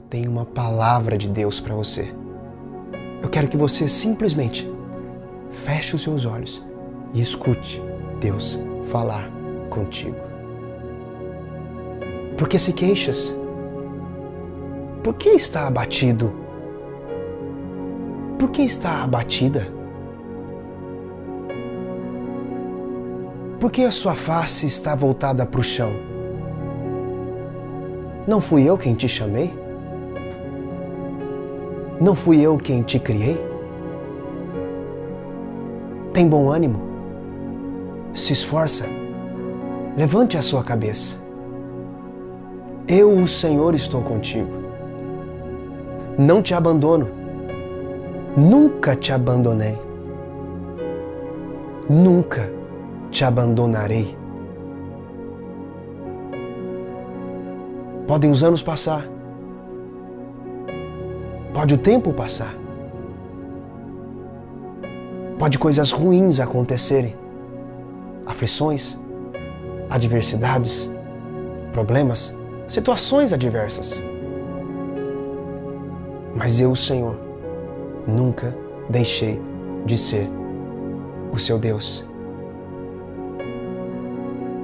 eu tenho uma palavra de Deus para você. Eu quero que você simplesmente feche os seus olhos e escute Deus falar contigo. Por que se queixas? Por que está abatido? Por que está abatida? Por que a sua face está voltada para o chão? Não fui eu quem te chamei? Não fui eu quem te criei? Tem bom ânimo? Se esforça? Levante a sua cabeça. Eu, o Senhor, estou contigo. Não te abandono. Nunca te abandonei. Nunca te abandonarei. Podem os anos passar. Pode o tempo passar. Pode coisas ruins acontecerem. Aflições, adversidades, problemas, situações adversas. Mas eu, Senhor, nunca deixei de ser o seu Deus.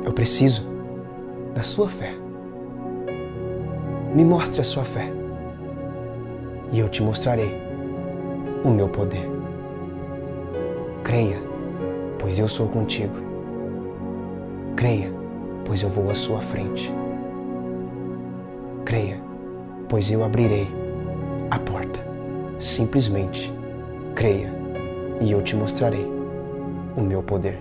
Eu preciso da sua fé. Me mostre a sua fé e eu te mostrarei o meu poder. Creia, pois eu sou contigo. Creia, pois eu vou à sua frente. Creia, pois eu abrirei a porta. Simplesmente creia e eu te mostrarei o meu poder.